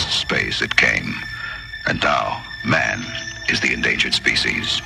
space it came. And now, man is the endangered species.